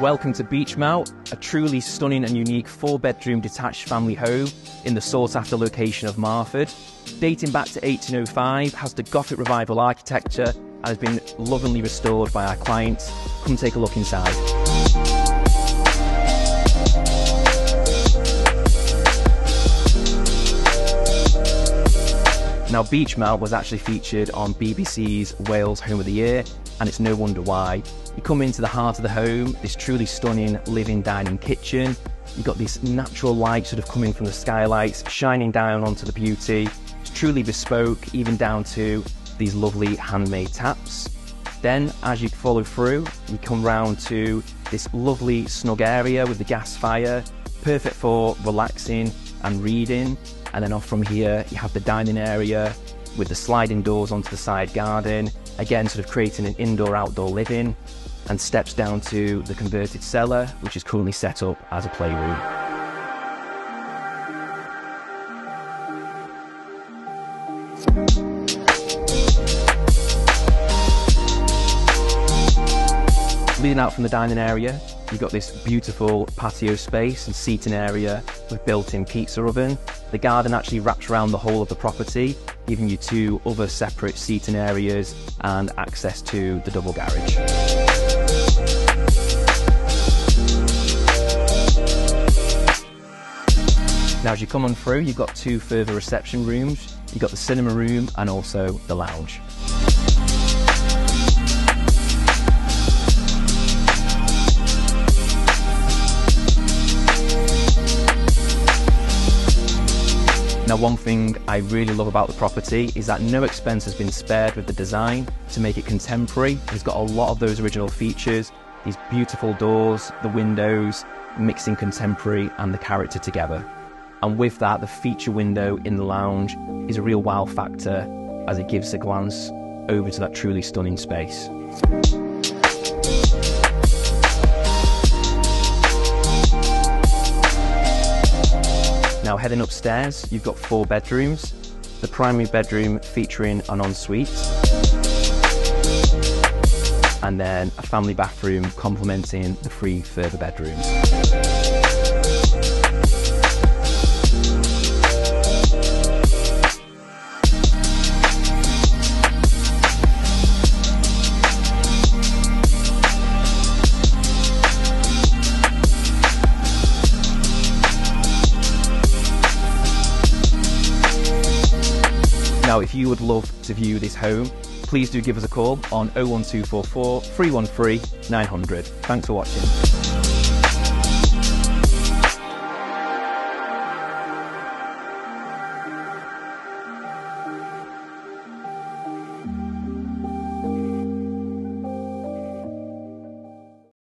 Welcome to Beechmount, a truly stunning and unique four bedroom detached family home in the sought after location of Marford. Dating back to 1805, has the Gothic Revival architecture and has been lovingly restored by our clients. Come take a look inside. Now, Beechmount was actually featured on BBC's Wales Home of the Year, and it's no wonder why. You come into the heart of the home, this truly stunning living dining kitchen. You've got this natural light sort of coming from the skylights, shining down onto the beauty. It's truly bespoke, even down to these lovely handmade taps. Then, as you follow through, you come round to this lovely snug area with the gas fire, perfect for relaxing and reading. And then off from here, you have the dining area with the sliding doors onto the side garden, again, sort of creating an indoor outdoor living, and steps down to the converted cellar, which is currently set up as a playroom. Leading out from the dining area, you've got this beautiful patio space and seating area with built-in pizza oven. The garden actually wraps around the whole of the property, giving you two other separate seating areas and access to the double garage. Now, as you come on through, you've got two further reception rooms. You've got the cinema room and also the lounge. Now, one thing I really love about the property is that no expense has been spared with the design to make it contemporary. It's got a lot of those original features, these beautiful doors, the windows, mixing contemporary and the character together. And with that, the feature window in the lounge is a real wow factor as it gives a glance over to that truly stunning space. Heading upstairs, you've got four bedrooms. The primary bedroom featuring an ensuite. And then a family bathroom complementing the three further bedrooms. Now, if you would love to view this home, please do give us a call on 01244 313 900. Thanks for watching.